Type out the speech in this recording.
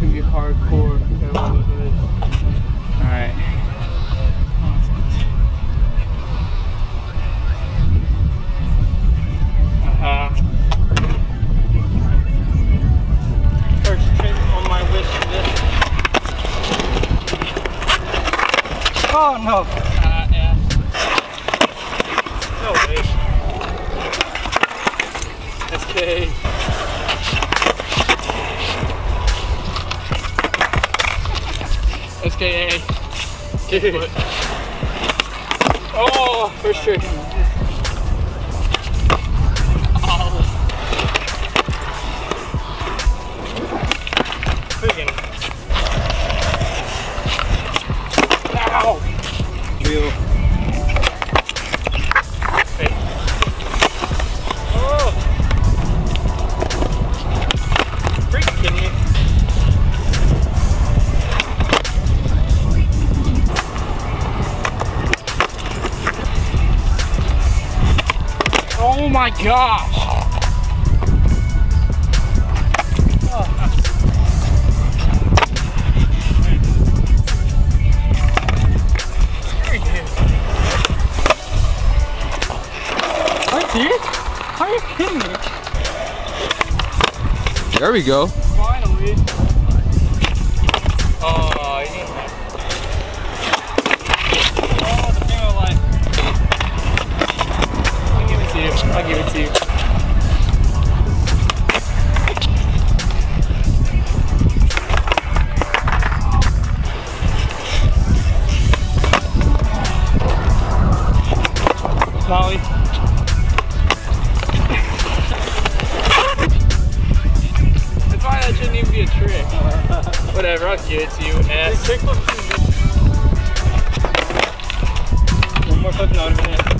gonna be hardcore. Alright. Uh-huh. First trick on my wish list. Oh no! SKA. Dude. Oh, first trick. My gosh! What, dude? Are you kidding me? There we go. Finally. Oh, I'll give it to you. Molly. That's why that shouldn't even be a trick. Whatever, I'll give it to you, S. One more flip note in a minute.